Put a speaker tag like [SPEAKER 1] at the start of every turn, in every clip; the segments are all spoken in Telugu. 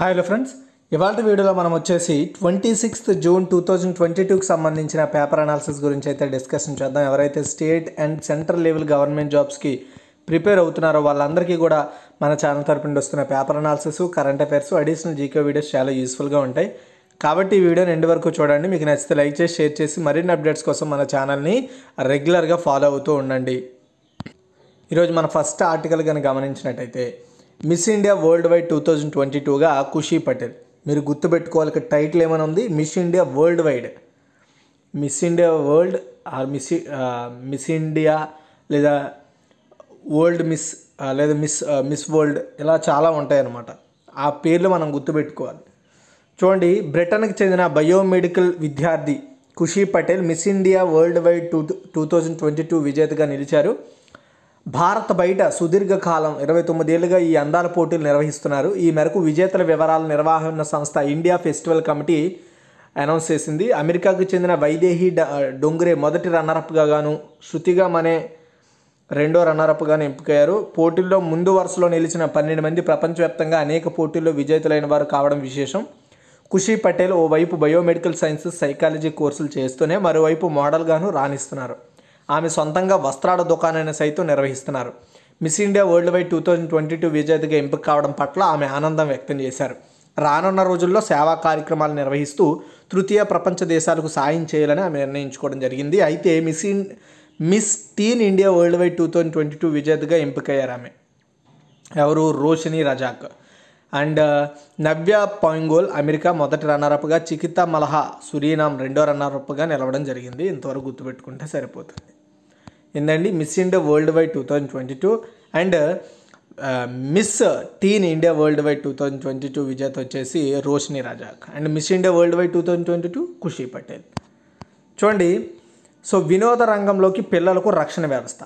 [SPEAKER 1] హాయ్ హలో ఫ్రెండ్స్ ఇవాళ వీడియోలో మనం వచ్చేసి twenty sixth June two thousand twenty టూకి సంబంధించిన పేపర్ అనాలిసిస్ గురించి అయితే డిస్కషన్ చేద్దాం. ఎవరైతే state and central level government జాబ్స్కి ప్రిపేర్ అవుతున్నారో వాళ్ళందరికీ కూడా మన ఛానల్ తరపు నుండి వస్తున్న paper analysis current affairs additional GK videos చాలా యూస్ఫుల్గా ఉంటాయి. కాబట్టి ఈ వీడియోని ఎండ్ వరకు చూడండి. మీకు నచ్చితే లైక్ చేసి షేర్ చేసి మరిన్ని అప్డేట్స్ కోసం మన ఛానల్ని రెగ్యులర్గా ఫాలో అవుతూ ఉండండి. ఈరోజు మన ఫస్ట్ ఆర్టికల్ కానీ గమనించినట్టయితే Miss India worldwide two thousand twenty టూగా ఖుషీ పటేల్. మీరు గుర్తుపెట్టుకోవాలి టైటిల్ ఏమైనా ఉంది? Miss India worldwide. Miss India world or Miss Miss India లేదా వరల్డ్ మిస్ లేదా మిస్ మిస్ వరల్డ్ ఇలా చాలా ఉంటాయి అన్నమాట ఆ పేర్లు మనం గుర్తుపెట్టుకోవాలి. చూడండి బ్రిటన్కి చెందిన బయోమెడికల్ విద్యార్థి Khushi Patel Miss India worldwide two two thousand twenty two విజేతగా నిలిచారు. భారత్ బయట సుదీర్ఘకాలం ఇరవై తొమ్మిదేళ్ళుగా ఈ అందాల పోటీలు నిర్వహిస్తున్నారు. ఈ మేరకు విజేతల వివరాల నిర్వహణ సంస్థ ఇండియా ఫెస్టివల్ కమిటీ అనౌన్స్ చేసింది. అమెరికాకు చెందిన వైదేహి డొంగరే డొంగ్రే మొదటి రన్నరప్గా గాను శృతిగా మనే రెండో రన్నరప్గాను ఎంపికయ్యారు. పోటీల్లో ముందు వరుసలో నిలిచిన పన్నెండు మంది ప్రపంచవ్యాప్తంగా అనేక పోటీల్లో విజేతలైన వారు కావడం విశేషం. ఖుషీ పటేల్ ఓవైపు బయోమెడికల్ సైన్సెస్ సైకాలజీ కోర్సులు చేస్తూనే మరోవైపు మోడల్గాను రాణిస్తున్నారు. ఆమె సొంతంగా వస్త్రాల దుకాణాన్ని సైతం నిర్వహిస్తున్నారు. Miss India worldwide two thousand twenty two విజేతగా ఎంపిక కావడం పట్ల ఆమె ఆనందం వ్యక్తం చేశారు. రానున్న రోజుల్లో సేవా కార్యక్రమాలు నిర్వహిస్తూ తృతీయ ప్రపంచ దేశాలకు సాయం చేయాలని ఆమె నిర్ణయించుకోవడం జరిగింది. అయితే Miss in Miss teen India worldwide two thousand twenty two విజేతగా ఎంపికయ్యారు ఆమె. ఎవరు? రోషిని రజాక్. అండ్ నవ్య పాయింగోల్ అమెరికా మొదటి రన్నరప్గా చికితా మలహా సురీనామ్ రెండో రన్నరప్గా నిలవడం జరిగింది. ఇంతవరకు గుర్తుపెట్టుకుంటే సరిపోతుంది. ఏంటండి Miss India worldwide two thousand twenty two and Miss teen India worldwide two thousand twenty two విజేత వచ్చేసి Roshni Razak. And Miss India worldwide two thousand twenty two Khushi Patel. చూడండి సో వినోద రంగంలోకి పిల్లలకు రక్షణ వ్యవస్థ.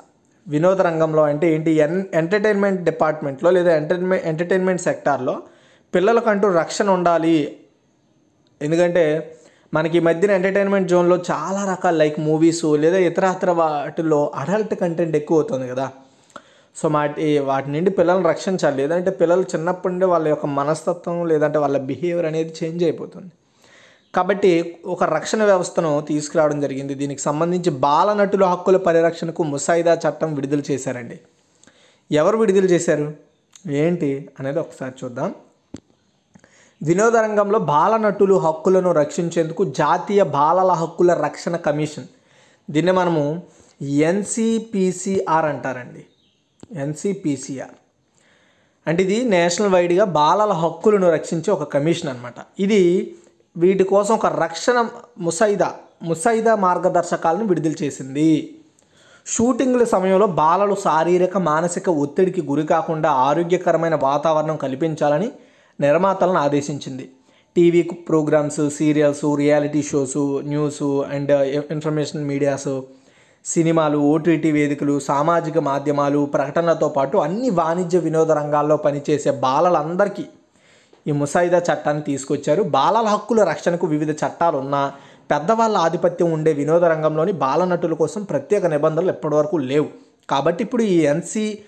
[SPEAKER 1] వినోద రంగంలో అంటే ఏంటి? ఎన్ ఎంటర్టైన్మెంట్ డిపార్ట్మెంట్లో లేదా ఎంటర్టైన్మెంట్ ఎంటర్టైన్మెంట్ సెక్టార్లో పిల్లలకంటూ రక్షణ ఉండాలి. ఎందుకంటే మనకి ఈ మధ్యన ఎంటర్టైన్మెంట్ జోన్లో చాలా రకాల లైక్ మూవీస్ లేదా ఇతరత్ర వాటిల్లో అడల్ట్ కంటెంట్ ఎక్కువ అవుతుంది కదా. సో వాటి వాటి నుండి పిల్లల్ని రక్షించాలి. లేదంటే పిల్లలు చిన్నప్పటి నుండి వాళ్ళ యొక్క మనస్తత్వం లేదంటే వాళ్ళ బిహేవియర్ అనేది చేంజ్ అయిపోతుంది. కాబట్టి ఒక రక్షణ వ్యవస్థను తీసుకురావడం జరిగింది. దీనికి సంబంధించి బాల నటుల హక్కుల పరిరక్షణకు ముసాయిదా చట్టం విడుదల చేశారండి. ఎవరు విడుదల చేశారు? ఏంటి అనేది ఒకసారి చూద్దాం. వినోద రంగంలో బాలనటులు హక్కులను రక్షించేందుకు జాతీయ బాలల హక్కుల రక్షణ కమిషన్. దీన్ని మనము ఎన్సిపిసిఆర్ అంటారండి. ఎన్సిపిసిఆర్ అంటే ఇది నేషనల్ వైడ్గా బాలల హక్కులను రక్షించే ఒక కమిషన్ అనమాట ఇది వీటి కోసం ఒక రక్షణ ముసైదా ముసైదా మార్గదర్శకాలను విడుదల చేసింది. షూటింగ్ల సమయంలో బాలలు శారీరక మానసిక ఒత్తిడికి గురి కాకుండా ఆరోగ్యకరమైన వాతావరణం కల్పించాలని నిర్మాతలను ఆదేశించింది. TV programmes serials reality shows news and information medias సినిమాలు ఓటీటీ వేదికలు సామాజిక మాధ్యమాలు ప్రకటనలతో పాటు అన్ని వాణిజ్య వినోద రంగాల్లో పనిచేసే బాలలందరికీ ఈ ముసాయిదా చట్టాన్ని తీసుకొచ్చారు. బాలల హక్కుల రక్షణకు వివిధ చట్టాలు ఉన్నా పెద్దవాళ్ళ ఆధిపత్యం ఉండే వినోద రంగంలోని బాలనటుల కోసం ప్రత్యేక నిబంధనలు ఇప్పటివరకు లేవు. కాబట్టి ఇప్పుడు ఈ ఎన్సీ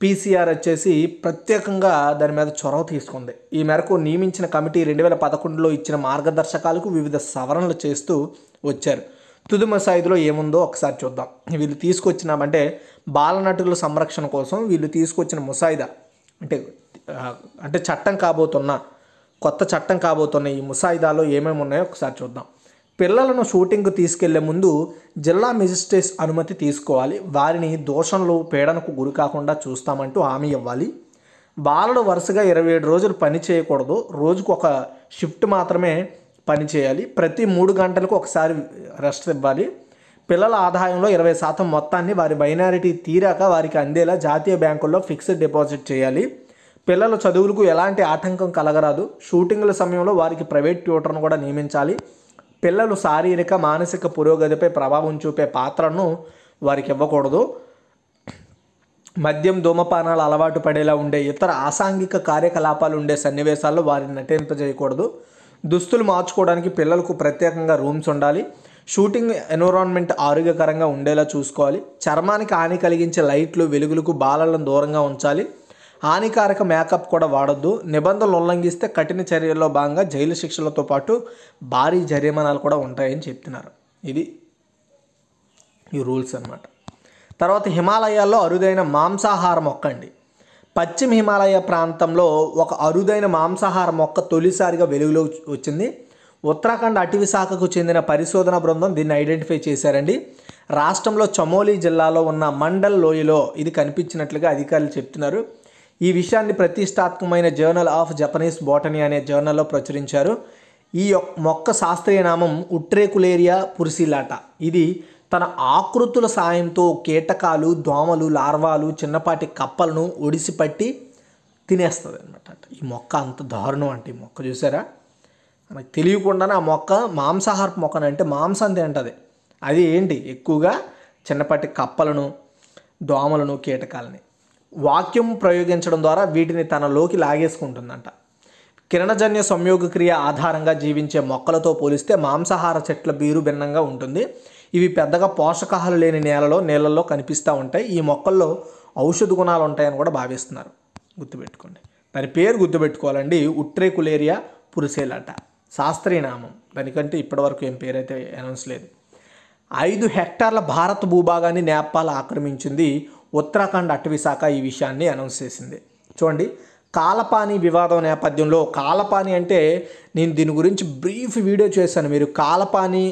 [SPEAKER 1] పీసీఆర్ వచ్చేసి ప్రత్యేకంగా దాని మీద చొరవ తీసుకుంది. ఈ మేరకు నియమించిన కమిటీ రెండు వేల పదకొండులో ఇచ్చిన మార్గదర్శకాలకు వివిధ సవరణలు చేస్తూ వచ్చారు. తుది మసాయిదులో ఏముందో ఒకసారి చూద్దాం. వీళ్ళు తీసుకొచ్చినామంటే బాలనటుల సంరక్షణ కోసం వీళ్ళు తీసుకొచ్చిన ముసాయిదా. అంటే అంటే చట్టం కాబోతున్న కొత్త చట్టం కాబోతున్న ఈ ముసాయిదాలో ఏమేమి ఉన్నాయో ఒకసారి చూద్దాం. పిల్లలను షూటింగ్కు తీసుకెళ్ళే ముందు జిల్లా మెజిస్ట్రేట్స్ అనుమతి తీసుకోవాలి. వారిని దోషంలో పీడనకు గురి కాకుండా చూస్తామంటూ హామీ ఇవ్వాలి. బాలలు వరుసగా ఇరవై ఏడు రోజులు పని చేయకూడదు. రోజుకు ఒక షిఫ్ట్ మాత్రమే పని చేయాలి. ప్రతి మూడు గంటలకు ఒకసారి రెస్ట్ ఇవ్వాలి. పిల్లల ఆదాయంలో ఇరవై శాతం మొత్తాన్ని వారి మైనారిటీ తీరాక వారికి అందేలా జాతీయ బ్యాంకుల్లో ఫిక్స్డ్ డిపాజిట్ చేయాలి. పిల్లల చదువులకు ఎలాంటి ఆటంకం కలగరాదు. షూటింగ్ల సమయంలో వారికి ప్రైవేట్ ట్యూటర్ను కూడా నియమించాలి. పిల్లలు శారీరక మానసిక పురోగతిపై ప్రభావం చూపే పాత్రను వారికి ఇవ్వకూడదు. మద్యం ధూమపానాలు అలవాటు పడేలా ఉండే ఇతర అసాంఘిక కార్యకలాపాలు ఉండే సన్నివేశాల్లో వారిని నటింపజేయకూడదు. దుస్తులు మార్చుకోవడానికి పిల్లలకు ప్రత్యేకంగా రూమ్స్ ఉండాలి. షూటింగ్ ఎన్విరాన్మెంట్ ఆరోగ్యకరంగా ఉండేలా చూసుకోవాలి. చర్మానికి హాని కలిగించే లైట్లు వెలుగులకు బాలలను దూరంగా ఉంచాలి. హానికారక మేకప్ కూడా వాడొద్దు. నిబంధనలు ఉల్లంఘిస్తే కఠిన చర్యల్లో భాగంగా జైలు శిక్షలతో పాటు భారీ జరిమానాలు కూడా ఉంటాయని చెప్తున్నారు. ఇది ఈ రూల్స్ అన్నమాట. తర్వాత హిమాలయాల్లో అరుదైన మాంసాహార మొక్క అండి. పశ్చిమ హిమాలయ ప్రాంతంలో ఒక అరుదైన మాంసాహార మొక్క తొలిసారిగా వెలుగులో వచ్చింది. ఉత్తరాఖండ్ అటవీ శాఖకు చెందిన పరిశోధన బృందం దీన్ని ఐడెంటిఫై చేశారండి. రాష్ట్రంలో చమోలి జిల్లాలో ఉన్న మండల్ లోయలో ఇది కనిపించినట్లుగా అధికారులు చెప్తున్నారు. ఈ విషయాన్ని ప్రతిష్టాత్మకమైన జర్నల్ ఆఫ్ జపనీస్ బాటనీ అనే జర్నల్లో ప్రచురించారు. ఈ యొక్క మొక్క శాస్త్రీయ నామం ఉట్రేకులేరియా పురిసిలాట ఇది తన ఆకృతుల సాయంతో కీటకాలు దోమలు లార్వాలు చిన్నపాటి కప్పలను ఒడిసిపట్టి తినేస్తుంది అనమాట ఈ మొక్క అంత దారుణం అంటే ఈ మొక్క చూసారా? మనకు తెలియకుండానే ఆ మొక్క మాంసాహారపు మొక్కను అంటే మాంసం తింటుంది అది ఏంటి? ఎక్కువగా చిన్నపాటి కప్పలను దోమలను కీటకాలని. వాక్యం ప్రయోగించడం ద్వారా వీటిని తనలోకి లాగేసుకుంటుందంట. కిరణజన్య సంయోగ క్రియ ఆధారంగా జీవించే మొక్కలతో పోలిస్తే మాంసాహార చెట్ల బీరు భిన్నంగా ఉంటుంది. ఇవి పెద్దగా పోషకాహాలు లేని నేలలో నీళ్ళల్లో కనిపిస్తూ ఉంటాయి. ఈ మొక్కల్లో ఔషధ గుణాలు ఉంటాయని కూడా భావిస్తున్నారు. గుర్తుపెట్టుకోండి. దాని పేరు గుర్తుపెట్టుకోవాలండి. ఉట్రేకులేరియా పురుసేలాట. శాస్త్రీయ నామం దానికంటే ఇప్పటివరకు ఏం పేరైతే అనౌన్స్ లేదు. ఐదు హెక్టార్ల భారత భూభాగాన్ని నేపాల్ ఆక్రమించింది ఉత్తరాఖండ్ అటవీ శాఖ ఈ విషయాన్ని అనౌన్స్ చేసింది. చూడండి కాలపాని వివాదం నేపథ్యంలో కాలపాని అంటే నేను దీని గురించి బ్రీఫ్ వీడియో చేశాను. మీరు కాలపాని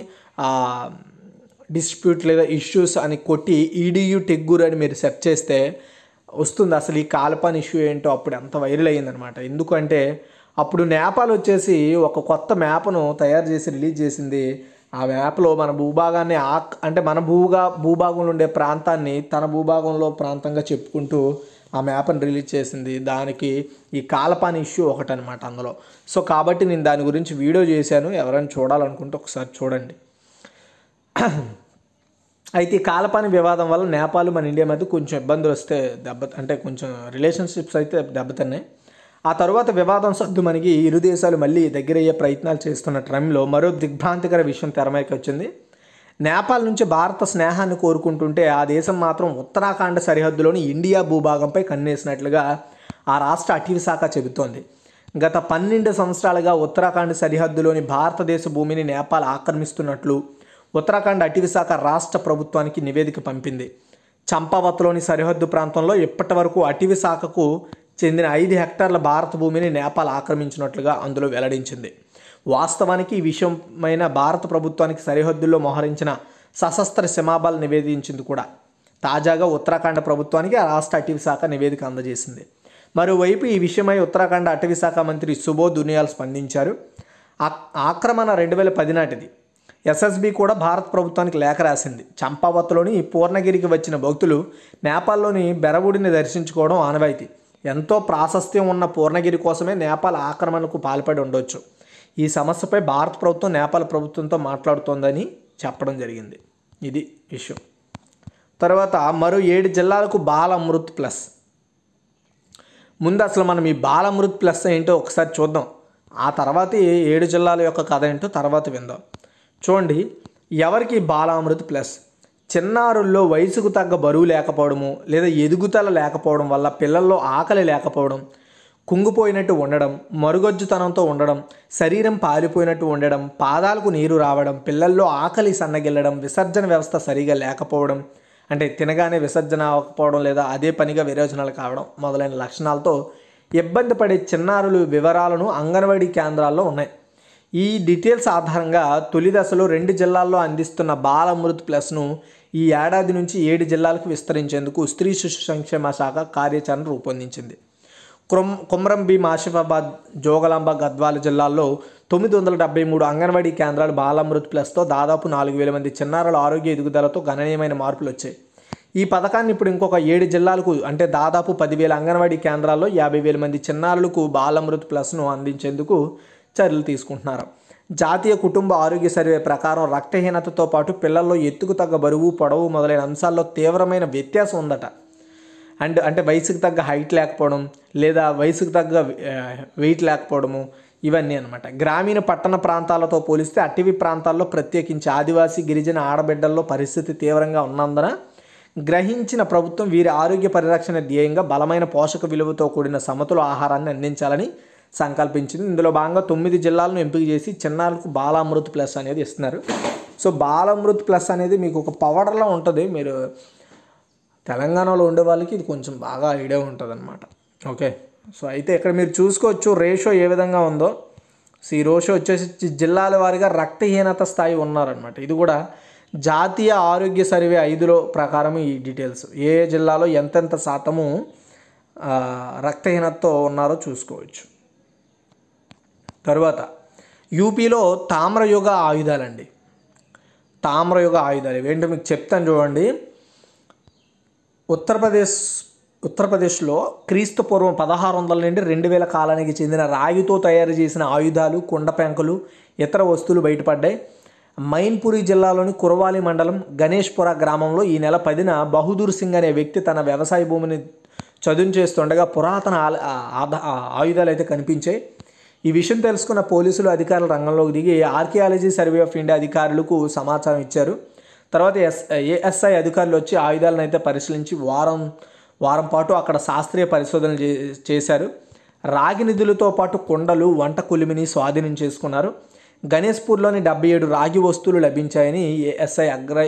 [SPEAKER 1] డిస్ప్యూట్ లేదా ఇష్యూస్ అని కొట్టి ఈడియు టెగ్గురు అని మీరు సెర్చ్ చేస్తే వస్తుంది. అసలు ఈ కాలపాని ఇష్యూ ఏంటో అప్పుడు ఎంత వైరల్ అయ్యిందనమాట ఎందుకంటే అప్పుడు నేపాల్ వచ్చేసి ఒక కొత్త మ్యాప్ను తయారు చేసి రిలీజ్ చేసింది ఆ మ్యాప్లో మన భూభాగాన్ని ఆక్ అంటే మన భూగా భూభాగంలో ఉండే ప్రాంతాన్ని తన భూభాగంలో ప్రాంతంగా చెప్పుకుంటూ ఆ మ్యాప్ని రిలీజ్ చేసింది. దానికి ఈ కాలపాని ఇష్యూ ఒకటనమాట అందులో. సో కాబట్టి నేను దాని గురించి వీడియో చేశాను. ఎవరైనా చూడాలనుకుంటే ఒకసారి చూడండి. అయితే ఈ కాలపాని వివాదం వల్ల నేపాల్ మన ఇండియా మధ్య కొంచెం ఇబ్బందులు వస్తే దెబ్బ అంటే కొంచెం రిలేషన్షిప్స్ అయితే దెబ్బతిన్నాయి. ఆ తర్వాత వివాదం సర్దుమణిగి ఇరు దేశాలు మళ్ళీ దగ్గరయ్యే ప్రయత్నాలు చేస్తున్న టైంలో మరో దిగ్భ్రాంతికర విషయం తెరమైకి వచ్చింది. నేపాల్ నుంచి భారత స్నేహాన్ని కోరుకుంటుంటే ఆ దేశం మాత్రం ఉత్తరాఖండ్ సరిహద్దులోని ఇండియా భూభాగంపై కన్నేసినట్లుగా ఆ రాష్ట్ర అటవీ శాఖ చెబుతోంది. గత పన్నెండు సంవత్సరాలుగా ఉత్తరాఖండ్ సరిహద్దులోని భారతదేశ భూమిని నేపాల్ ఆక్రమిస్తున్నట్లు ఉత్తరాఖండ్ అటవీ శాఖ రాష్ట్ర ప్రభుత్వానికి నివేదిక పంపింది. చంపావత్లోని సరిహద్దు ప్రాంతంలో ఇప్పటి వరకు అటవీ శాఖకు చెందిన ఐదు హెక్టార్ల భారత భూమిని నేపాల్ ఆక్రమించినట్లుగా అందులో వెల్లడించింది. వాస్తవానికి ఈ విషయమైన భారత ప్రభుత్వానికి సరిహద్దుల్లో మోహరించిన సశస్త్ర సీమాబల్ నివేదించింది కూడా. తాజాగా ఉత్తరాఖండ్ ప్రభుత్వానికి ఆ రాష్ట్ర అటవీ శాఖ నివేదిక అందజేసింది. మరోవైపు ఈ విషయమై ఉత్తరాఖండ్ అటవీ శాఖ మంత్రి సుబో దునియాల్ స్పందించారు. ఆ- ఆక్రమణ రెండు వేల పది నాటిది ఎస్ఎస్బి కూడా భారత ప్రభుత్వానికి లేఖ రాసింది. చంపావత్లోని పూర్ణగిరికి వచ్చిన భక్తులు నేపాల్లోని బెరవుడిని దర్శించుకోవడం ఆనవాయితీ. ఎంతో ప్రాశస్త్యం ఉన్న పూర్ణగిరి కోసమే నేపాల్ ఆక్రమణకు పాల్పడి ఉండొచ్చు. ఈ సమస్యపై భారత ప్రభుత్వం నేపాల్ ప్రభుత్వంతో మాట్లాడుతోందని చెప్పడం జరిగింది. ఇది విషయం. తర్వాత మరో ఏడు జిల్లాలకు బాల అమృత్ ప్లస్. ముందు అసలు మనం ఈ బాలమృత్ ప్లస్ ఏంటో ఒకసారి చూద్దాం. ఆ తర్వాత ఏడు జిల్లాల యొక్క కథ ఏంటో తర్వాత విందాం. చూడండి ఎవరికి బాలామృత్ ప్లస్? చిన్నారుల్లో వయసుకు తగ్గ బరువు లేకపోవడము లేదా ఎదుగుదల లేకపోవడం వల్ల పిల్లల్లో ఆకలి లేకపోవడం కుంగిపోయినట్టు ఉండడం మరుగొజ్జుతనంతో ఉండడం శరీరం పాలిపోయినట్టు ఉండడం పాదాలకు నీరు రావడం పిల్లల్లో ఆకలి సన్నగిల్లడం విసర్జన వ్యవస్థ సరిగా లేకపోవడం అంటే తినగానే విసర్జన అవ్వకపోవడం లేదా అదే పనిగా విరోచనాలు కావడం మొదలైన లక్షణాలతో ఇబ్బంది పడే చిన్నారులు వివరాలను అంగన్వాడీ కేంద్రాల్లో ఉన్నాయి. ఈ డీటెయిల్స్ ఆధారంగా తొలి దశలో రెండు జిల్లాల్లో అందిస్తున్న బాలమృత్ ప్లస్ను ఈ ఏడాది నుంచి ఏడు జిల్లాలకు విస్తరించేందుకు స్త్రీ శిశు సంక్షేమ శాఖ కార్యాచరణ రూపొందించింది. కురం కుమ్రం భీం ఆసిఫాబాద్ జోగలాంబ గద్వాల జిల్లాల్లో తొమ్మిది వందల డెబ్బై మూడు అంగన్వాడీ కేంద్రాలు బాలామృత్ ప్లస్తో దాదాపు నాలుగు వేల మంది చిన్నారుల ఆరోగ్య ఎదుగుదలతో గణనీయమైన మార్పులు వచ్చాయి. ఈ పథకాన్ని ఇప్పుడు ఇంకొక ఏడు జిల్లాలకు అంటే దాదాపు పదివేల అంగన్వాడీ కేంద్రాల్లో యాభై వేల మంది చిన్నారులకు బాలామృత్ ప్లస్ను అందించేందుకు చర్యలు తీసుకుంటున్నారు. జాతీయ కుటుంబ ఆరోగ్య సర్వే ప్రకారం రక్తహీనతతో పాటు పిల్లల్లో ఎత్తుకు తగ్గ బరువు పొడవు మొదలైన అంశాల్లో తీవ్రమైన వ్యత్యాసం ఉందట. అండ్ అంటే వయసుకు తగ్గ హైట్ లేకపోవడం లేదా వయసుకు తగ్గ వెయిట్ లేకపోవడము ఇవన్నీ అనమాట గ్రామీణ పట్టణ ప్రాంతాలతో పోలిస్తే అటవీ ప్రాంతాల్లో ప్రత్యేకించి ఆదివాసీ గిరిజన ఆడబిడ్డల్లో పరిస్థితి తీవ్రంగా ఉన్నందున గ్రహించిన ప్రభుత్వం వీరి ఆరోగ్య పరిరక్షణ ధ్యేయంగా బలమైన పోషక విలువతో కూడిన సమతుల ఆహారాన్ని అందించాలని సంకల్పించింది. ఇందులో భాగంగా తొమ్మిది జిల్లాలను ఎంపిక చేసి చిన్నారులకు బాలామృత్ ప్లస్ అనేది ఇస్తున్నారు. సో బాలామృత్ ప్లస్ అనేది మీకు ఒక పవర్లో ఉంటుంది. మీరు తెలంగాణలో ఉండే వాళ్ళకి ఇది కొంచెం బాగా ఐడియా ఉంటుంది అనమాట ఓకే? సో అయితే ఇక్కడ మీరు చూసుకోవచ్చు రేషో ఏ విధంగా ఉందో. సో ఈ రేషో వచ్చేసి జిల్లాల వారీగా రక్తహీనత స్థాయి ఉన్నారనమాట ఇది కూడా జాతీయ ఆరోగ్య సర్వే ఐదులో ప్రకారం ఈ డీటెయిల్స్. ఏ జిల్లాలో ఎంతెంత శాతము రక్తహీనతతో ఉన్నారో చూసుకోవచ్చు. తరువాత యూపీలో తామ్రయుగ ఆయుధాలండి. తామ్రయుగ ఆయుధాలు ఇవేంటో మీకు చెప్తాను చూడండి. ఉత్తరప్రదేశ్ ఉత్తరప్రదేశ్లో క్రీస్తు పూర్వం పదహారు వందల నుండి రెండు వేల కాలానికి చెందిన రాగితో తయారు చేసిన ఆయుధాలు కుండ పెంకులు ఇతర వస్తువులు బయటపడ్డాయి. మైన్పురి జిల్లాలోని కురవాలి మండలం గణేష్పుర గ్రామంలో ఈ నెల పదిన బహదూర్ సింగ్ అనే వ్యక్తి తన వ్యవసాయ భూమిని చదును చేస్తుండగా పురాతన ఆ- ఆయుధాలు అయితే కనిపించాయి. ఈ విషయం తెలుసుకున్న పోలీసులు అధికారులు రంగంలోకి దిగి ఆర్కియాలజీ సర్వే ఆఫ్ ఇండియా అధికారులకు సమాచారం ఇచ్చారు. తర్వాత ఎస్ ఏఎస్ఐ అధికారులు వచ్చి ఆయుధాలను అయితే పరిశీలించి వారం వారం పాటు అక్కడ శాస్త్రీయ పరిశోధనలు చే చేశారు. రాగి నిధులతో పాటు కొండలు వంట కులిమిని స్వాధీనం చేసుకున్నారు. గణేష్పూర్లోని డెబ్బై ఏడు రాగి వస్తువులు లభించాయని ఏఎస్ఐ అగ్ర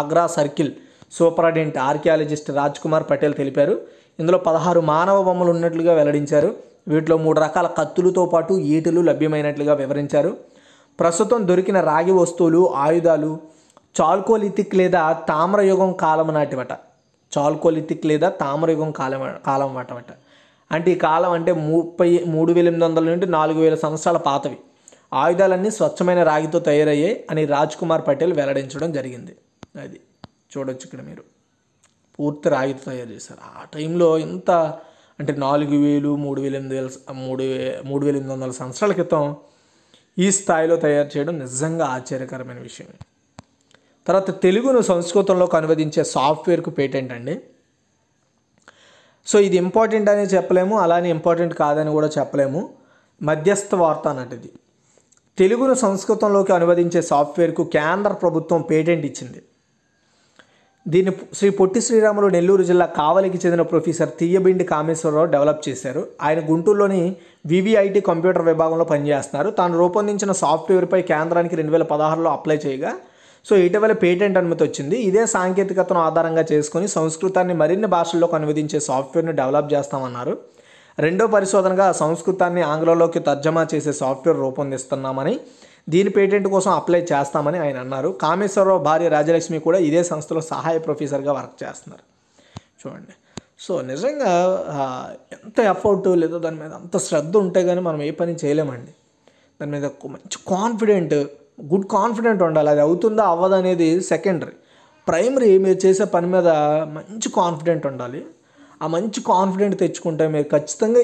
[SPEAKER 1] Agra circle superintendent archaeologist Raj Kumar Patel తెలిపారు. ఇందులో పదహారు మానవ బొమ్మలు ఉన్నట్లుగా వెల్లడించారు. వీటిలో మూడు రకాల కత్తులతో పాటు ఈటలు లభ్యమైనట్లుగా వివరించారు. ప్రస్తుతం దొరికిన రాగి వస్తువులు ఆయుధాలు చాల్కోలిథిక్ లేదా తామ్రయుగం కాలం నాటివట. చాల్కోలిథిక్ లేదా తామ్రయుగం కాలం కాలం అటవట అంటే ఈ కాలం అంటే ముప్పై మూడు వేల ఎనిమిది వందల నుండి నాలుగు వేల సంవత్సరాల పాతవి. ఆయుధాలన్నీ స్వచ్ఛమైన రాగితో తయారయ్యాయి అని రాజ్ కుమార్ పటేల్ వెల్లడించడం జరిగింది. అది చూడొచ్చు ఇక్కడ మీరు. పూర్తి రాగితో తయారు చేశారు. ఆ టైంలో ఇంత అంటే నాలుగు వేలు మూడు వేల ఎనిమిది వేల మూడు వే మూడు వేల ఎనిమిది వందల సంవత్సరాల క్రితం ఈ స్థాయిలో తయారు చేయడం నిజంగా ఆశ్చర్యకరమైన విషయం. తర్వాత తెలుగును సంస్కృతంలోకి అనువదించే సాఫ్ట్వేర్కు పేటెంట్ అండి. సో ఇది ఇంపార్టెంట్ అని చెప్పలేము అలానే ఇంపార్టెంట్ కాదని కూడా చెప్పలేము. మధ్యస్థ వార్త అన్నది తెలుగును సంస్కృతంలోకి అనువదించే సాఫ్ట్వేర్కు కేంద్ర ప్రభుత్వం పేటెంట్ ఇచ్చింది. దీన్ని శ్రీ పొట్టి శ్రీరాములు నెల్లూరు జిల్లా కావలికి చెందిన ప్రొఫెసర్ తీయబిండి కామేశ్వరరావు డెవలప్ చేశారు. ఆయన గుంటూరులోని వివిఐటి కంప్యూటర్ విభాగంలో పనిచేస్తున్నారు. తాను రూపొందించిన సాఫ్ట్వేర్పై కేంద్రానికి రెండు వేల పదహారులో అప్లై చేయగా సో ఇటీవల పేటెంట్ అనుమతి వచ్చింది. ఇదే సాంకేతికతను ఆధారంగా చేసుకుని సంస్కృతాన్ని మరిన్ని భాషల్లోకి అనువదించే సాఫ్ట్వేర్ను డెవలప్ చేస్తామన్నారు. రెండో పరిశోధనగా సంస్కృతాన్ని ఆంగ్లంలోకి తర్జమా చేసే సాఫ్ట్వేర్ రూపొందిస్తున్నామని దీని పేటెంట్ కోసం అప్లై చేస్తామని ఆయన అన్నారు. కామేశ్వరరావు భార్య రాజలక్ష్మి కూడా ఇదే సంస్థలో సహాయ ప్రొఫెసర్గా వర్క్ చేస్తున్నారు. చూడండి. సో నిజంగా ఎంత ఎఫర్ట్ లేదో దాని మీద అంత శ్రద్ధ ఉంటే కానీ మనం ఏ పని చేయలేమండి. దాని మీద మంచి కాన్ఫిడెంట్ గుడ్ కాన్ఫిడెంట్ ఉండాలి. అది అవుతుందా అవ్వదు అనేది సెకండరీ. ప్రైమరీ మీరు చేసే పని మీద మంచి కాన్ఫిడెంట్ ఉండాలి. ఆ మంచి కాన్ఫిడెంట్ తెచ్చుకుంటే మీరు ఖచ్చితంగా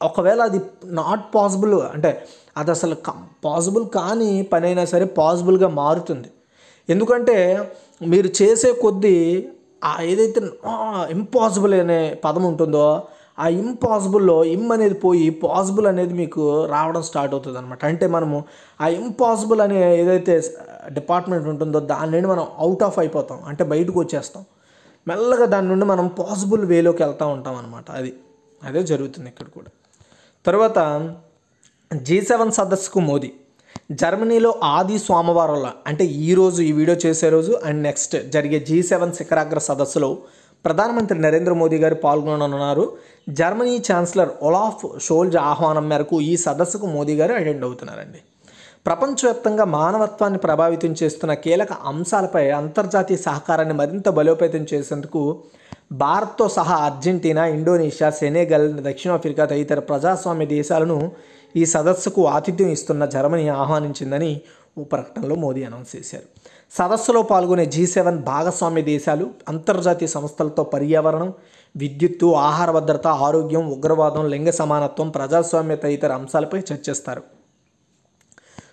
[SPEAKER 1] ఒకవేళ అది నాట్ పాసిబుల్ అంటే అది అసలు పాసిబుల్ కాని పని అయినా సరే పాసిబుల్గా మారుతుంది. ఎందుకంటే మీరు చేసే కొద్దీ ఆ ఏదైతే ఇంపాసిబుల్ అనే పదం ఉంటుందో ఆ ఇంపాసిబుల్లో ఇమ్ అనేది పోయి పాసిబుల్ అనేది మీకు రావడం స్టార్ట్ అవుతుంది అనమాట అంటే మనము ఆ ఇంపాసిబుల్ అనే ఏదైతే డిపార్ట్మెంట్ ఉంటుందో దాని నుండి మనం అవుట్ ఆఫ్ అయిపోతాం. అంటే బయటకు వచ్చేస్తాం. మెల్లగా దాని నుండి మనం పాసిబుల్ వేలోకి వెళ్తూ ఉంటాం అనమాట అది అదే జరుగుతుంది ఇక్కడ కూడా. తర్వాత జీ సెవెన్ సదస్సుకు మోదీ. జర్మనీలో ఆది సోమవారంలో అంటే ఈరోజు ఈ వీడియో చేసే రోజు అండ్ నెక్స్ట్ జరిగే జీ సెవెన్ శిఖరాగ్ర సదస్సులో ప్రధానమంత్రి నరేంద్ర మోదీ గారు పాల్గొననున్నారు. జర్మనీ ఛాన్సలర్ ఒలాఫ్ షోల్జ్ ఆహ్వానం మేరకు ఈ సదస్సుకు మోదీ గారు అటెండ్ అవుతున్నారండి. ప్రపంచవ్యాప్తంగా మానవత్వాన్ని ప్రభావితం చేస్తున్న కీలక అంశాలపై అంతర్జాతీయ సహకారాన్ని మరింత బలోపేతం చేసేందుకు భారత్తో సహా అర్జెంటీనా ఇండోనేషియా సెనెగల్ దక్షిణాఫ్రికా తదితర ప్రజాస్వామ్య దేశాలను ఈ సదస్సుకు ఆతిథ్యం ఇస్తున్న జర్మనీ ఆహ్వానించిందని ఓ ప్రకటనలో మోదీ అనౌన్స్ చేశారు. సదస్సులో పాల్గొనే జీ సెవెన్ భాగస్వామ్య దేశాలు అంతర్జాతీయ సంస్థలతో పర్యావరణం విద్యుత్తు ఆహార భద్రత ఆరోగ్యం ఉగ్రవాదం లింగ సమానత్వం ప్రజాస్వామ్య తదితర అంశాలపై చర్చిస్తారు.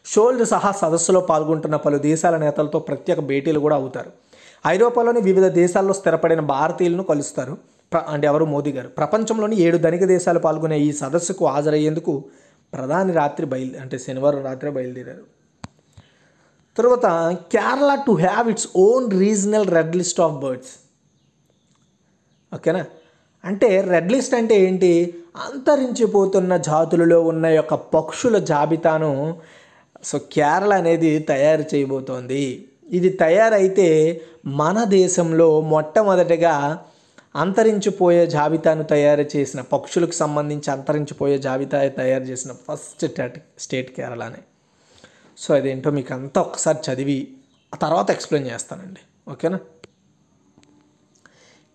[SPEAKER 1] షోల్డ్ సహా సదస్సులో పాల్గొంటున్న పలు దేశాల నేతలతో ప్రత్యేక భేటీలు కూడా అవుతారు. ఐరోపాలోని వివిధ దేశాల్లో స్థిరపడిన భారతీయులను కలుస్తారు. అంటే ఎవరు? మోదీ గారు. ప్రపంచంలోని ఏడు ధనిక దేశాలు పాల్గొనే ఈ సదస్సుకు హాజరయ్యేందుకు ప్రధాని రాత్రి బయలు అంటే శనివారం రాత్రి బయలుదేరారు. తర్వాత Kerala to have its own regional red list of birds. ఓకేనా? అంటే రెడ్ లిస్ట్ అంటే ఏంటి? అంతరించిపోతున్న జాతులలో ఉన్న యొక్క పక్షుల జాబితాను సో కేరళ అనేది తయారు చేయబోతోంది. ఇది తయారైతే మన దేశంలో మొట్టమొదటిగా అంతరించిపోయే జాబితాను తయారు చేసిన పక్షులకు సంబంధించి అంతరించిపోయే జాబితా తయారు చేసిన ఫస్ట్ టెట్ స్టేట్ కేరళనే. సో అదేంటో మీకు అంతా ఒకసారి చదివి ఆ తర్వాత ఎక్స్ప్లెయిన్ చేస్తానండి. ఓకేనా?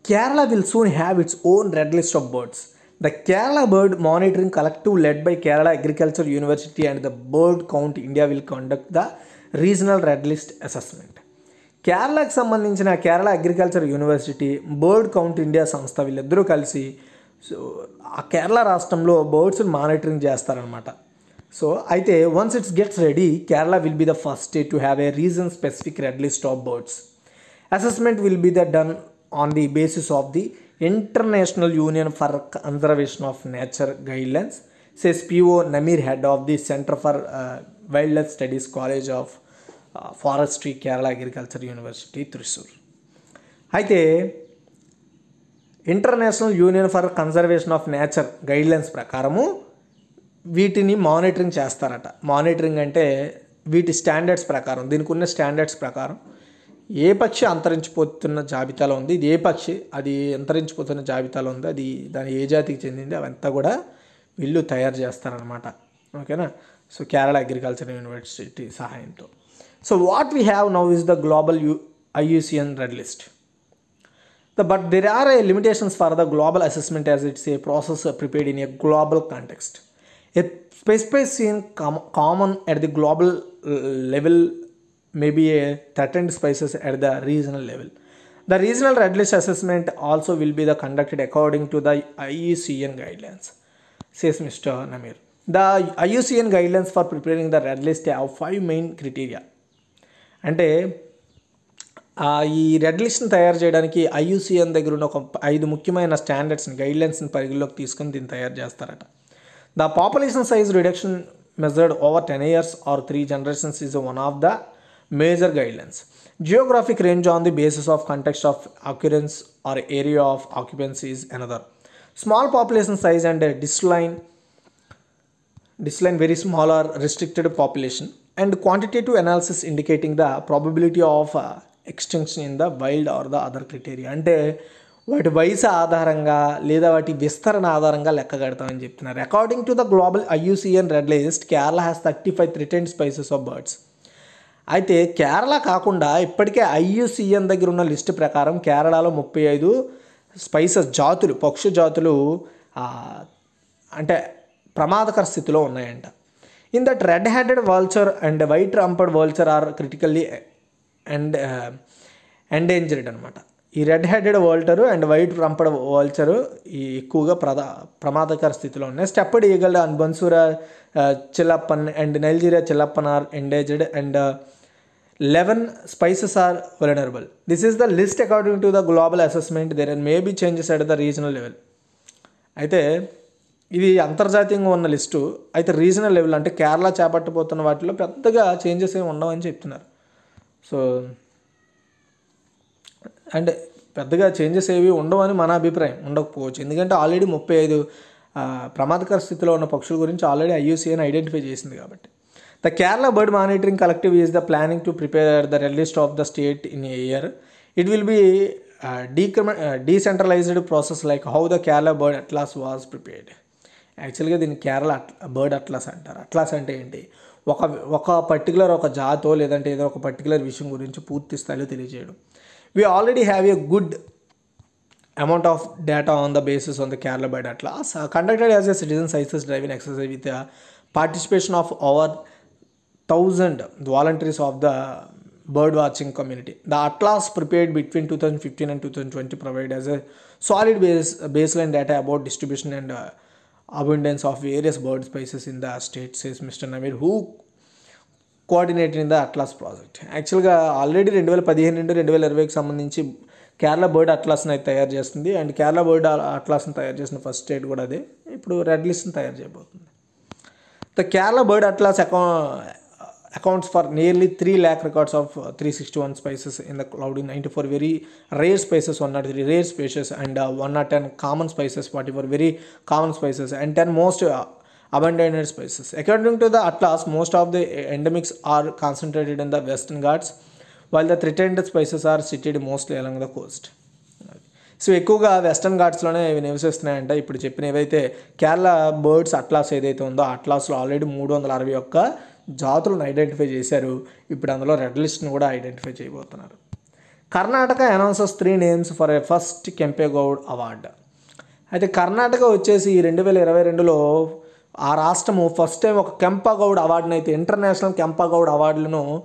[SPEAKER 1] Kerala will soon have its own red list of birds. The Kerala Bird Monitoring Collective led by Kerala Agriculture University and the Bird Count India will conduct the regional red list assessment. కేరళకు సంబంధించిన Kerala Agriculture University Bird Count India సంస్థ వీళ్ళిద్దరూ కలిసి సో ఆ కేరళ రాష్ట్రంలో బర్డ్స్ని మానిటరింగ్ చేస్తారనమాట సో అయితే once its gets ready Kerala will be the first state to have a region specific red list of birds assessment will be the done on the basis of the international union for conservation of nature guidelines says P O Nameer head of the centre for wildlife studies college of forestry Kerala agriculture university Thrissur అయితే international union for conservation of nature guidelines ప్రకారము వీటిని మానిటరింగ్ చేస్తారట. మానిటరింగ్ అంటే వీటి స్టాండర్డ్స్ ప్రకారం దీనికి ఉన్న స్టాండర్డ్స్ ప్రకారం ఏ పక్షి అంతరించిపోతున్న జాబితాలో ఉంది ఇది ఏ పక్షి అది అంతరించిపోతున్న జాబితాలో ఉంది అది దాని ఏ జాతికి చెందింది అవంతా కూడా వీళ్ళు తయారు చేస్తారనమాట ఓకేనా? సో కేరళ అగ్రికల్చర్ యూనివర్సిటీ సహాయంతో so what we have now is the global you IUCN red list The, but there are uh, limitations for the global assessment as it's a process uh, prepared in a global context. A specific scene com- common at the global uh, level may be a threatened species at the regional level. The regional red list assessment also will be the conducted according to the IUCN guidelines, says Mr. Namir. The IUCN guidelines for preparing the red list have five main criteria. అంటే ఈ రెడ్ లిస్ట్ని తయారు చేయడానికి ఐయుసిఎన్ దగ్గర ఉన్న ఒక ఐదు ముఖ్యమైన స్టాండర్డ్స్ని గైడ్లైన్స్ని పరిగణలోకి తీసుకొని దీన్ని తయారు చేస్తారట. The population size reduction measured over ten years or three generations is one of the major guidelines geographic range on the basis of context of occurrence or area of occupancy is another small population size and decline disline very small or restricted population and quantitative analysis indicating the probability of uh, extension in the wild or the other criteria అంటే వాటి వయసు ఆధారంగా లేదా వాటి విస్తరణ ఆధారంగా లెక్క కడతామని చెప్తున్నారు. According to the global IUCN red list Kerala has thirty five threatened species of birds అయితే కేరళ కాకుండా ఇప్పటికే ఐయుసిఎన్ దగ్గర ఉన్న లిస్ట్ ప్రకారం కేరళలో ముప్పై ఐదు స్పైసెస్ జాతులు పక్షు జాతులు అంటే ప్రమాదకర స్థితిలో ఉన్నాయంట. In that red handed vulture and white rumped vulture are critically and endangered అనమాట ఈ red headed vulture and white rumped vulture ఈ ఎక్కువగా ప్రదా ప్రమాదకర స్థితిలో ఉన్నాయి. Steppe eagle and Banasura Chilappan and Nilgiri Chilappan are endangered and eleven species are vulnerable this is the list according to the global assessment there may be changes at the regional level అయితే ఇది అంతర్జాతీయంగా ఉన్న లిస్టు అయితే రీజనల్ లెవెల్ అంటే కేరళ చేపట్టబోతున్న వాటిలో పెద్దగా చేంజెస్ ఏమి ఉండవని చెప్తున్నారు. సో అండ్ పెద్దగా చేంజెస్ ఏవి ఉండవని మన అభిప్రాయం ఉండకపోవచ్చు. ఎందుకంటే ఆల్రెడీ ముప్పై ఐదు ప్రమాదకర స్థితిలో ఉన్న పక్షుల గురించి ఆల్రెడీ ఐయూసీఎన్ ఐడెంటిఫై చేసింది కాబట్టి. The Kerala bird monitoring collective is the planning to prepare the red list of the state in a year. It will be డీక్రమ decentralised process like how the Kerala bird atlas was prepared. యాక్చువల్గా దీన్ని కేరళ అట్లా బర్డ్ అట్లాస్ అంటారు. అట్లాస్ అంటే ఏంటి? ఒక ఒక పర్టికులర్ ఒక జాతో లేదంటే ఏదో ఒక పర్టికులర్ విషయం గురించి పూర్తి స్థాయిలో తెలియజేయడం. We already have a good amount of data on the basis on the Kerala bird atlas conducted as a citizen సైసెస్ driving exercise with participation of our thousand volunteers of the bird watching community the atlas prepared between two thousand fifteen and two thousand twenty provide as a solid base baseline data about distribution and abundance of various bird species in the state, says Mr. Namir, who coordinator in the atlas project యాక్చువల్గా ఆల్రెడీ రెండు వేల పదిహేను నుండి రెండు వేల ఇరవైకి సంబంధించి కేరళ బర్డ్ అట్లాస్ని అయితే తయారు చేస్తుంది. అండ్ కేరళ బర్డ్ అట్లాస్ని తయారు చేసిన ఫస్ట్ స్టేట్ కూడా అదే. ఇప్పుడు రెడ్ లిస్ట్ని తయారు చేయబోతుంది. ద కేరళ బర్డ్ అట్లాస్ అకౌ accounts for nearly 3 lakh records of uh, 361 spices in the cloud in 94 very rare spices 103 rare species and uh, 110 common spices 44 very common spices and 10 most uh, abundant spices according to the atlas most of the endemics are concentrated in the western ghats while the threatened spices are situated mostly along the coast so ఎక్కువగా వెస్టర్న్ ఘాట్స్లోనే ఇవి నివసిస్తున్నాయంట ఇప్పుడు చెప్పిన ఏవైతే కేరళ బర్డ్స్ అట్లాస్ ఏదైతే ఉందో అట్లాస్లో ఆల్రెడీ మూడు వందల అరవై ఒక్క జాతులను ఐడెంటిఫై చేశారు. ఇప్పుడు అందులో రెడ్ లిస్ట్ను కూడా ఐడెంటిఫై చేయబోతున్నారు. Karnataka announces three names for a first Kempegowda award. అయితే కర్ణాటక వచ్చేసి ఈ రెండు వేల ఇరవై రెండులో ఆ రాష్ట్రము ఫస్ట్ టైం ఒక కెంపగౌడ్ అవార్డును అయితే ఇంటర్నేషనల్ కెంపగౌడ్ అవార్డులను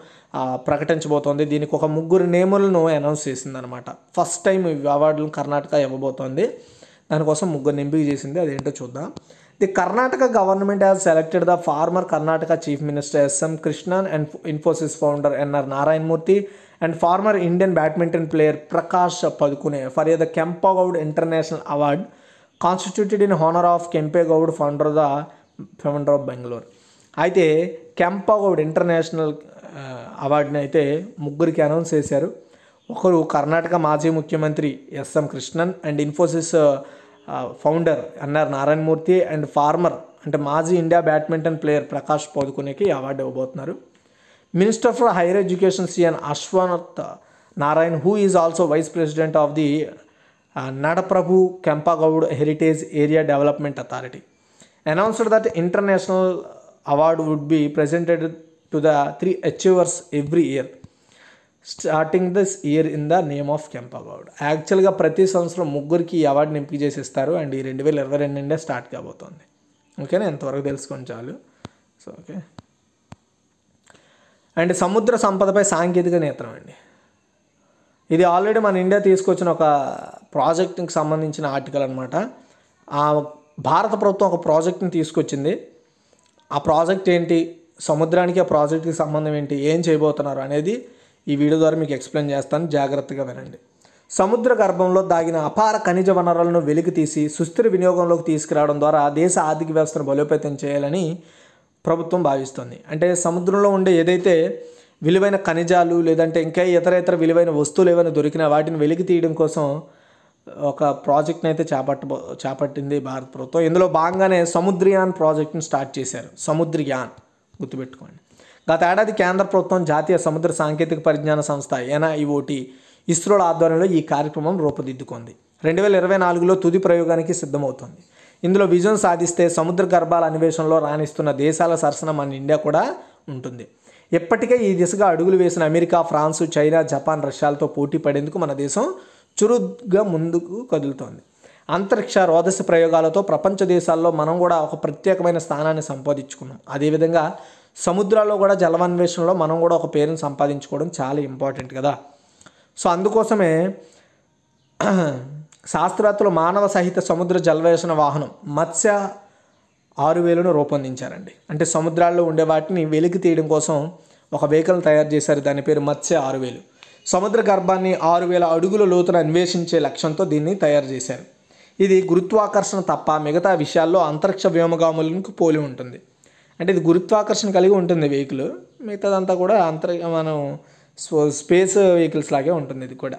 [SPEAKER 1] ప్రకటించబోతోంది. దీనికి ఒక ముగ్గురు నేములను అనౌన్స్ చేసిందనమాట ఫస్ట్ టైం ఈ అవార్డులను కర్ణాటక ఇవ్వబోతోంది. దానికోసం ముగ్గురు ఎంపిక చేసింది. అదేంటో చూద్దాం. The Karnataka government has selected the former Karnataka chief minister S M Krishnan and Infosys founder N R Narayana Murthy and former Indian badminton player Prakash Padukone for the Kempegowda international award constituted in honour of Kempegowda founder the founder of Bengaluru అయితే కెంపగౌడ్ ఇంటర్నేషనల్ అవార్డుని అయితే ముగ్గురికి అనౌన్స్ చేశారు. ఒకరు కర్ణాటక మాజీ ముఖ్యమంత్రి S M Krishnan and Infosys founder N R Narayana Murthy and former అంటే మాజీ ఇండియా బ్యాడ్మింటన్ ప్లేయర్ ప్రకాష్ పదుకునేకి అవార్డు ఇవ్వబోతున్నారు. Minister for higher education C N Ashwath Narayan who is also vice president of the Nadaprabhu Kempegowda heritage area development authority announced that international award would be presented to the three achievers every year starting this year in the name of Kempegowda యాక్చువల్గా ప్రతి సంవత్సరం ముగ్గురికి ఈ అవార్డుని ఎంపిక చేసి ఇస్తారు అండ్ ఈ రెండు వేల ఇరవై రెండు నుండే స్టార్ట్ కాబోతోంది ఓకేనా ఎంతవరకు తెలుసుకొని చాలు. సో ఓకే అండ్ సముద్ర సంపదపై సాంకేతిక నేత్రం అండి. ఇది ఆల్రెడీ మన ఇండియా తీసుకొచ్చిన ఒక ప్రాజెక్ట్కి సంబంధించిన ఆర్టికల్ అనమాట ఆ భారత ప్రభుత్వం ఒక ప్రాజెక్ట్ని తీసుకొచ్చింది. ఆ ప్రాజెక్ట్ ఏంటి? సముద్రానికి ఆ ప్రాజెక్ట్కి సంబంధం ఏంటి? ఏం చేయబోతున్నారు అనేది ఈ వీడియో ద్వారా మీకు ఎక్స్ప్లెయిన్ చేస్తాను. జాగ్రత్తగా వినండి. సముద్ర గర్భంలో దాగిన అపార ఖనిజ వనరులను వెలికి తీసి సుస్థిర వినియోగంలోకి తీసుకురావడం ద్వారా దేశ ఆర్థిక వ్యవస్థను బలోపేతం చేయాలని ప్రభుత్వం భావిస్తుంది. అంటే సముద్రంలో ఉండే ఏదైతే విలువైన ఖనిజాలు లేదంటే ఇంకా ఇతర ఇతర విలువైన వస్తువులు ఏమైనా దొరికినా వాటిని వెలికి తీయడం కోసం ఒక ప్రాజెక్ట్ని అయితే చేపట్టబో చేపట్టింది భారత ప్రభుత్వం. ఇందులో భాగంగానే సముద్రయాన్ ప్రాజెక్ట్ని స్టార్ట్ చేశారు. సముద్రయాన్ గుర్తుపెట్టుకోండి. గత ఏడాది కేంద్ర ప్రభుత్వం జాతీయ సముద్ర సాంకేతిక పరిజ్ఞాన సంస్థ ఎన్ఐఓటి ఇస్రోల ఆధ్వర్యంలో ఈ కార్యక్రమం రూపుదిద్దుకుంది. రెండు వేల ఇరవై నాలుగులో తుది ప్రయోగానికి సిద్ధమవుతుంది. ఇందులో విజయం సాధిస్తే సముద్ర గర్భాల అన్వేషణలో రాణిస్తున్న దేశాల సరసన మన ఇండియా కూడా ఉంటుంది. ఇప్పటికే ఈ దిశగా అడుగులు వేసిన అమెరికా ఫ్రాన్సు చైనా జపాన్ రష్యాలతో పోటీ పడేందుకు మన దేశం చురుగ్గా ముందుకు కదులుతోంది. అంతరిక్ష రోదసి ప్రయోగాలతో ప్రపంచ దేశాల్లో మనం కూడా ఒక ప్రత్యేకమైన స్థానాన్ని సంపాదించుకున్నాం. అదేవిధంగా సముద్రాల్లో కూడా జలవన్వేషణలో మనం కూడా ఒక పేరుని సంపాదించుకోవడం చాలా ఇంపార్టెంట్ కదా. సో అందుకోసమే శాస్త్రవేత్తలు మానవ సహిత సముద్ర జలవేషణ వాహనం మత్స్య ఆరు వేలను రూపొందించారండి. అంటే సముద్రాల్లో ఉండే వాటిని వెలికి తీయడం కోసం ఒక వెహికల్ తయారు చేశారు. దాని పేరు మత్స్య ఆరు వేలు సముద్ర గర్భాన్ని ఆరు వేల అడుగుల లోతున అన్వేషించే లక్ష్యంతో దీన్ని తయారు చేశారు. ఇది గురుత్వాకర్షణ తప్ప మిగతా విషయాల్లో అంతరిక్ష వ్యోమగాములకు పోలి ఉంటుంది. అంటే ఇది గురుత్వాకర్షణ కలిగి ఉంటుంది వెహికల్ మిగతాదంతా కూడా అంతర్ మనం స్పేస్ వెహికల్స్ లాగే ఉంటుంది ఇది కూడా.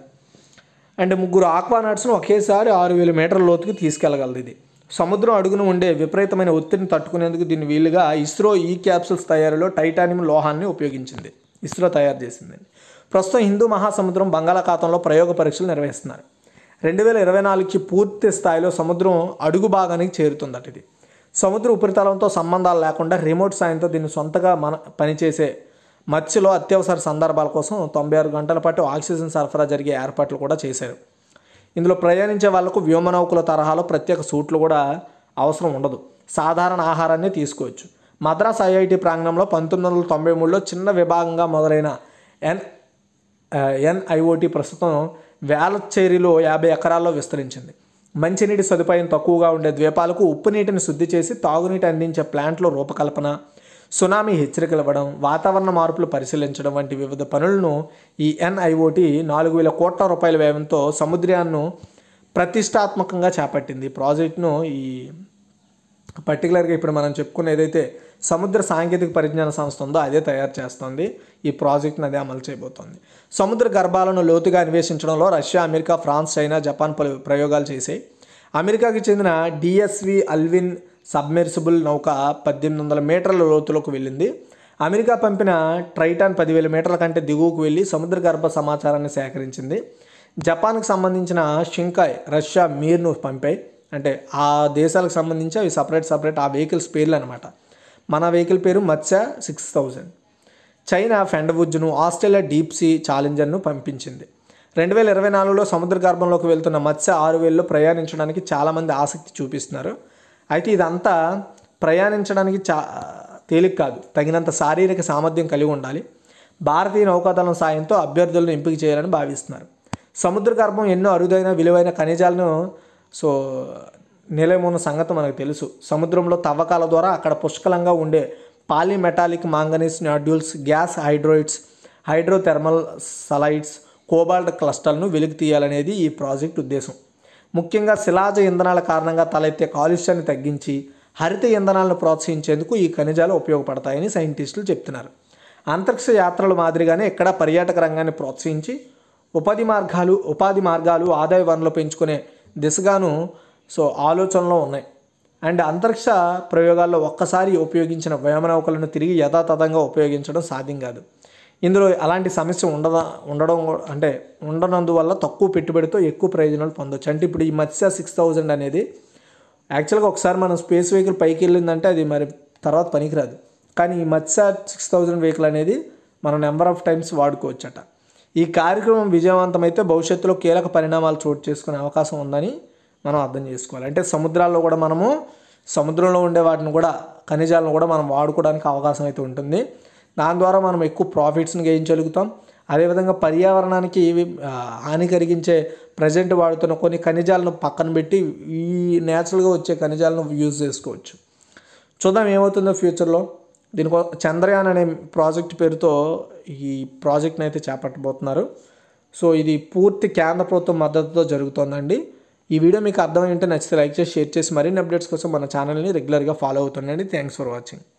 [SPEAKER 1] అండ్ ముగ్గురు ఆక్వానాట్స్ను ఒకేసారి ఆరు వేల మీటర్ల లోతుకి తీసుకెళ్ళగలదు ఇది. సముద్రం అడుగున ఉండే విపరీతమైన ఒత్తిడిని తట్టుకునేందుకు దీని వీలుగా ఇస్రో ఈ క్యాప్సూల్స్ తయారీలో టైటానియం లోహాన్ని ఉపయోగించింది. ఇస్రో తయారు చేసిందండి ప్రస్తుతం హిందూ మహాసముద్రం బంగాళాఖాతంలో ప్రయోగ పరీక్షలు నిర్వహిస్తున్నారు. రెండు వేల ఇరవై నాలుగుకి పూర్తి స్థాయిలో సముద్రం అడుగు భాగానికి చేరుతుందట ఇది. సముద్ర ఉపరితలంతో సంబంధాలు లేకుండా రిమోట్ సాయంతో దీన్ని సొంతగా మన పనిచేసే మత్స్యలో అత్యవసర సందర్భాల కోసం తొంభై ఆరు గంటల పాటు ఆక్సిజన్ సరఫరా జరిగే ఏర్పాట్లు కూడా చేశారు. ఇందులో ప్రయాణించే వాళ్ళకు వ్యోమనౌకల తరహాలో ప్రత్యేక సూట్లు కూడా అవసరం ఉండదు. సాధారణ ఆహారాన్ని తీసుకోవచ్చు. మద్రాస్ ఐఐటి ప్రాంగణంలో పంతొమ్మిది వందల తొంభై మూడులో చిన్న విభాగంగా మొదలైన ఎన్ ఎన్ఐఓటి ప్రస్తుతం వేలచ్చేరిలో యాభై ఎకరాల్లో విస్తరించింది. మంచినీటి సదుపాయం తక్కువగా ఉండే ద్వీపాలకు ఉప్పు నీటిని శుద్ధి చేసి తాగునీటి అందించే ప్లాంట్లో రూపకల్పన సునామీ హెచ్చరికలు ఇవ్వడం వాతావరణ మార్పులు పరిశీలించడం వంటి వివిధ పనులను ఈ ఎన్ఐఓటి నాలుగు వేల కోట్ల రూపాయల వ్యయంతో సముద్రాన్ని ప్రతిష్టాత్మకంగా చేపట్టింది. ప్రాజెక్టును ఈ పర్టికులర్గా ఇప్పుడు మనం చెప్పుకున్న ఏదైతే సముద్ర సాంకేతిక పరిజ్ఞాన సంస్థ ఉందో అదే తయారు చేస్తుంది. ఈ ప్రాజెక్ట్ని అదే అమలు చేయబోతోంది. సముద్ర గర్భాలను లోతుగా అన్వేషించడంలో Russia America France China Japan పలు ప్రయోగాలు చేశాయి. అమెరికాకి చెందిన డిఎస్వి అల్విన్ సబ్మెర్సిబుల్ నౌక పద్దెనిమిది వందల మీటర్ల లోతులోకి వెళ్ళింది. అమెరికా పంపిన ట్రైటాన్ పదివేల మీటర్ల కంటే దిగువకు వెళ్ళి సముద్ర గర్భ సమాచారాన్ని సేకరించింది. జపాన్కి సంబంధించిన షింకాయ్ రష్యా మీర్ను పంపాయి. అంటే ఆ దేశాలకు సంబంధించి అవి సపరేట్ సపరేట్ ఆ వెహికల్స్ పేర్లు అనమాట మన వెహికల్ పేరు మత్స్య సిక్స్ థౌజండ్. చైనా ఫెండవుజ్ను ఆస్ట్రేలియా డీప్ సీ ఛాలెంజర్ను పంపించింది. రెండు వేల ఇరవై నాలుగులో సముద్ర గర్భంలోకి వెళ్తున్న మత్స్య ఆరు వేలలో ప్రయాణించడానికి చాలామంది ఆసక్తి చూపిస్తున్నారు. అయితే ఇదంతా ప్రయాణించడానికి చా తేలిక కాదు. తగినంత శారీరక సామర్థ్యం కలిగి ఉండాలి. భారతీయ నౌకాదళం సాయంతో అభ్యర్థులను ఎంపిక చేయాలని భావిస్తున్నారు. సముద్ర గర్భం ఎన్నో అరుదైన విలువైన ఖనిజాలను సో నిలయమున్న సంగతి మనకు తెలుసు. సముద్రంలో తవ్వకాల ద్వారా అక్కడ పుష్కలంగా ఉండే polymetallic manganese nodules gas hydrates hydrothermal sulphides cobalt క్లస్టర్లను వెలికి తీయాలనేది ఈ ప్రాజెక్ట్ ఉద్దేశం. ముఖ్యంగా శిలాజ ఇంధనాల కారణంగా తలెత్తే కాలుష్యాన్ని తగ్గించి హరిత ఇంధనాలను ప్రోత్సహించేందుకు ఈ ఖనిజాలు ఉపయోగపడతాయని సైంటిస్టులు చెప్తున్నారు. అంతరిక్ష యాత్రల మాదిరిగానే ఇక్కడ పర్యాటక రంగాన్ని ప్రోత్సహించి ఉపాధి మార్గాలు ఉపాధి మార్గాలు ఆదాయ వనరులు పెంచుకునే దిశగాను సో ఆలోచనలో ఉన్నాయి. అండ్ అంతరిక్ష ప్రయోగాల్లో ఒక్కసారి ఉపయోగించిన వ్యోమనౌకలను తిరిగి యథాతథంగా ఉపయోగించడం సాధ్యం కాదు. ఇందులో అలాంటి సమస్య ఉండదా ఉండడం అంటే ఉండనందువల్ల తక్కువ పెట్టుబడితో ఎక్కువ ప్రయోజనాలు పొందొచ్చు. అంటే ఇప్పుడు ఈ మత్స్య సిక్స్ థౌజండ్ అనేది యాక్చువల్గా ఒకసారి మనం స్పేస్ వెహికల్ పైకి వెళ్ళిందంటే అది మరి తర్వాత పనికిరాదు. కానీ ఈ మత్స్య సిక్స్ థౌజండ్ వెహికల్ అనేది మనం నెంబర్ ఆఫ్ టైమ్స్ వాడుకోవచ్చట. ఈ కార్యక్రమం విజయవంతమైతే భవిష్యత్తులో కీలక పరిణామాలు చోటు చేసుకునే అవకాశం ఉందని మనం అర్థం చేసుకోవాలి. అంటే సముద్రాల్లో కూడా మనము సముద్రంలో ఉండే వాటిని కూడా ఖనిజాలను కూడా మనం వాడుకోవడానికి అవకాశం అయితే ఉంటుంది. దాని ద్వారా మనం ఎక్కువ ప్రాఫిట్స్ని గెయించగలుగుతాం అదేవిధంగా పర్యావరణానికి హాని కలిగించే ప్రజెంట్ వాడుతున్న కొన్ని ఖనిజాలను పక్కన పెట్టి ఈ న్యాచురల్గా వచ్చే ఖనిజాలను యూజ్ చేసుకోవచ్చు. చూద్దాం ఏమవుతుందో ఫ్యూచర్లో దీనికో చంద్రయాన్ అనే ప్రాజెక్ట్ పేరుతో ఈ ప్రాజెక్ట్ని అయితే చేపట్టబోతున్నారు. సో ఇది పూర్తి కేంద్ర ప్రభుత్వం మద్దతుతో జరుగుతోందండి. ఈ వీడియో మీకు అర్థమైంటే నచ్చితే లైక్ చేసి షేర్ చేసి మరిన్ని అప్డేట్స్ కోసం మన ఛానల్ని రెగ్యులర్గా ఫాలో అవుతుండండి. Thanks for watching.